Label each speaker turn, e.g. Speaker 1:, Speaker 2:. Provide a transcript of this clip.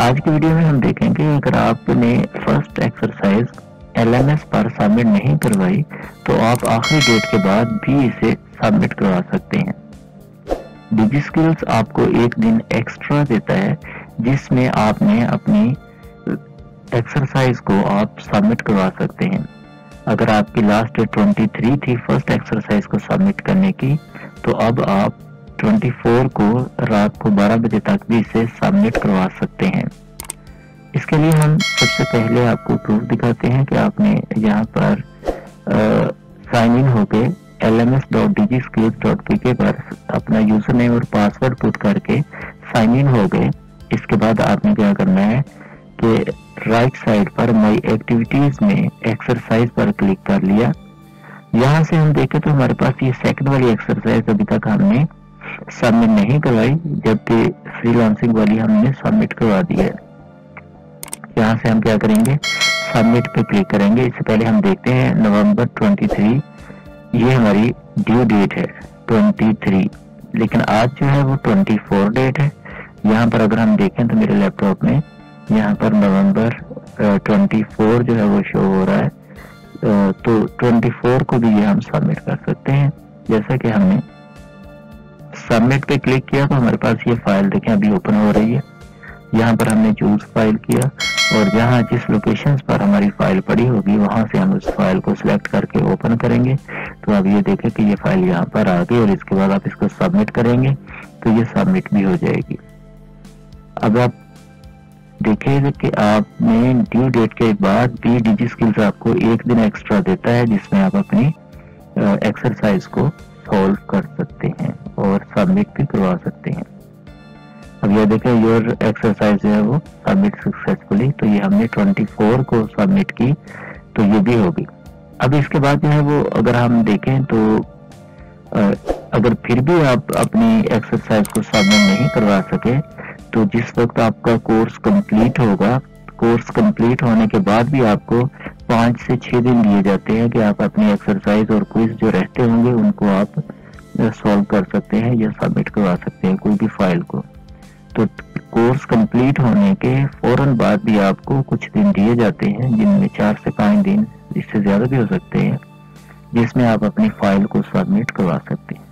Speaker 1: आज की वीडियो में हम देखेंगे, अगर आपने फ़र्स्ट एक्सरसाइज एलएमएस पर सबमिट नहीं करवाई तो आप आखिरी डेट के बाद भी इसे सबमिट करवा सकते हैं। डिजी स्किल्स आपको एक दिन एक्स्ट्रा देता है, जिसमें आपने अपनी एक्सरसाइज को आप सबमिट करवा सकते हैं। अगर आपकी लास्ट डेट 23 थी फ़र्स्ट एक्सरसाइज को सबमिट करने की तो अब आप 24 को रात को 12 बजे तक भी इसे सबमिट करवा सकते हैं। इसके लिए हम सबसे पहले आपको प्रूफ दिखाते हैं कि आपने यहाँ पर साइन इन होके L M S dot D G skills dot P K पर अपना यूज़र नेम और पासवर्ड पुट करके साइन इन हो गए। इसके बाद आपने क्या करना है कि राइट साइड पर माई एक्टिविटीज़ में एक्सरसाइज पर क्लिक कर लिया। यहाँ से हम देखें तो हमारे पास ये सेकंड वाली एक्सरसाइज अभी तक हमने सबमिट नहीं करवाई, जबकि फ्रीलांसिंग वाली हमने सबमिट करवा दी है। यहाँ से हम क्या करेंगे? सबमिट पे क्लिक करेंगे। इससे पहले हम देखते हैं नवंबर 23 ये हमारी ड्यू डेट है 23 लेकिन आज जो है वो 24 डेट है। यहाँ पर अगर हम देखें तो मेरे लैपटॉप में यहाँ पर नवंबर ट्वेंटी फोर जो है वो शो हो रहा है। तो ट्वेंटी फोर को भी ये हम सबमिट कर सकते हैं। जैसा कि हमने सबमिट पे क्लिक किया तो हमारे पास ये फ़ाइल देखें, अभी ओपन हो रही है। यहाँ पर हमने चूज़ फ़ाइल किया और जहाँ जिस लोकेशन पर हमारी फ़ाइल पड़ी होगी, वहाँ से हम उस फ़ाइल को सिलेक्ट करके ओपन करेंगे। तो अब ये देखें कि ये फ़ाइल यहाँ पर आ गई और इसके बाद आप इसको सबमिट करेंगे तो ये सबमिट भी हो जाएगी। अब आप देखिएगा कि आपने ड्यू डेट के बाद भी डिजी स्किल्स आपको एक दिन एक्स्ट्रा देता है, जिसमें आप अपनी एक्सरसाइज को सॉल्व कर सबमिट भी करवा सकते हैं। अब ये देखें योर एक्सरसाइज है वो सबमिट सक्सेसफुली तो ये हमने 24 को सबमिट की तो ये भी होगी। अब इसके बाद जो है वो, अगर हम देखें तो अगर फिर भी आप अपनी एक्सरसाइज को सबमिट नहीं करवा सके तो जिस वक्त आपका कोर्स कंप्लीट होगा कोर्स कंप्लीट होने के बाद भी आपको पाँच से छह दिन दिए जाते हैं कि आप अपनी एक्सरसाइज और क्विज जो रहते होंगे, उनको आप सॉल्व कर सकते हैं या सबमिट करवा सकते हैं कोई भी फ़ाइल को। तो कोर्स कंप्लीट होने के फ़ौरन बाद भी आपको कुछ दिन दिए जाते हैं, जिनमें चार से पाँच दिन इससे ज़्यादा भी हो सकते हैं, जिसमें आप अपनी फ़ाइल को सबमिट करवा सकते हैं।